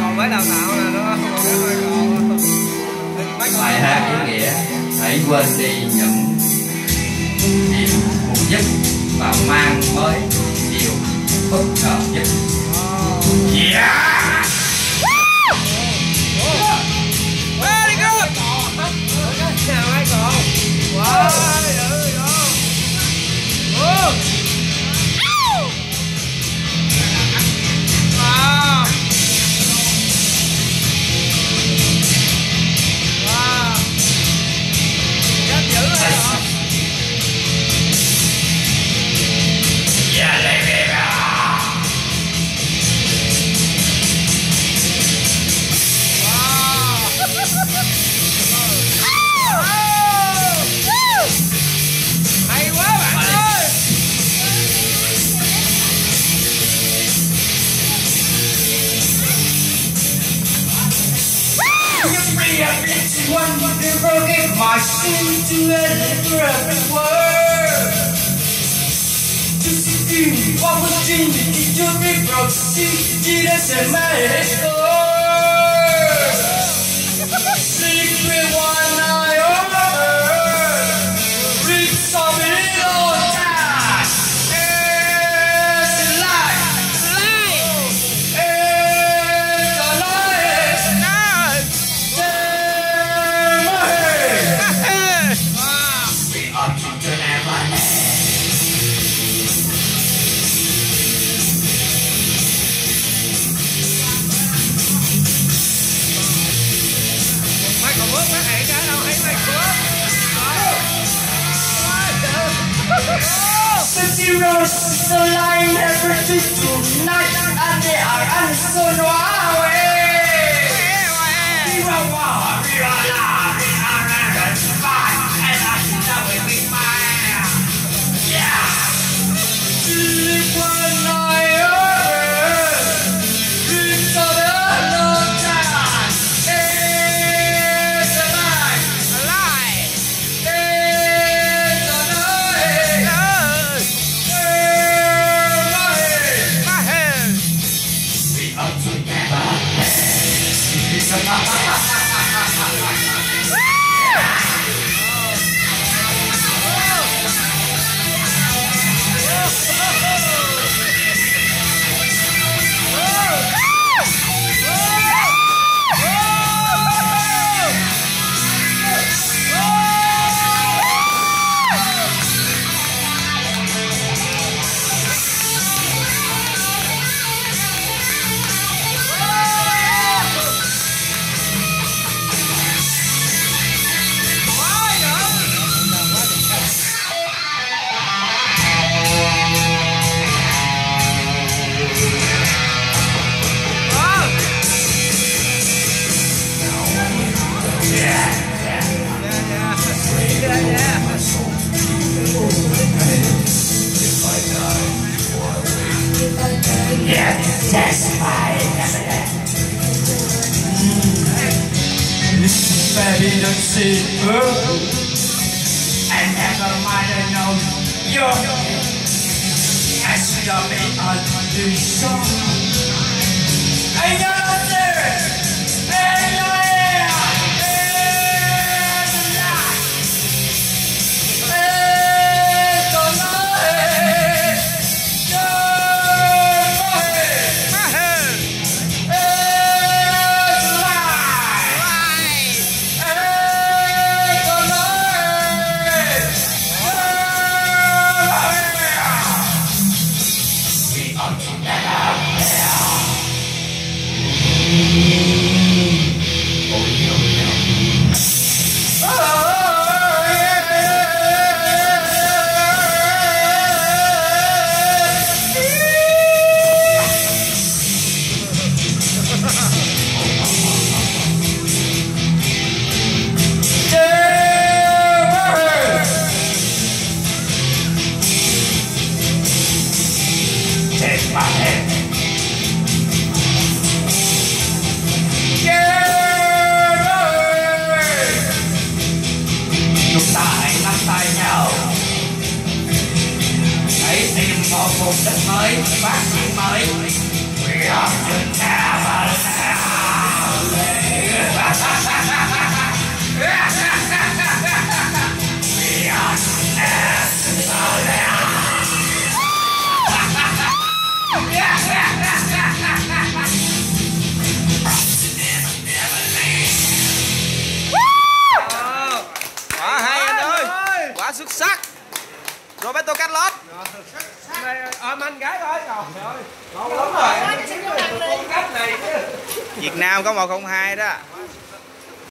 còn mới đào tạo không còn bài hát ý nghĩa hãy quên đi những điều buồn nhất và mang mới điều bất ngờ nhất. Yeah Maybe I did to one who forgave my sin to edit every word. See what the future, we broke, see, my? heroes so lying every tonight and they are unsung. Wow, hey. Viva, wow, viva la. I Listen, baby, don't see her. And never mind, I know you're As you're me on the song. I know Take my hand. Chúng ta hãy nắm tay nhau Hãy tìm một mục đích mới, phát triển mới We are Roberto Carlos. Ôm anh gái thôi trời ơi Việt Nam có 102 đó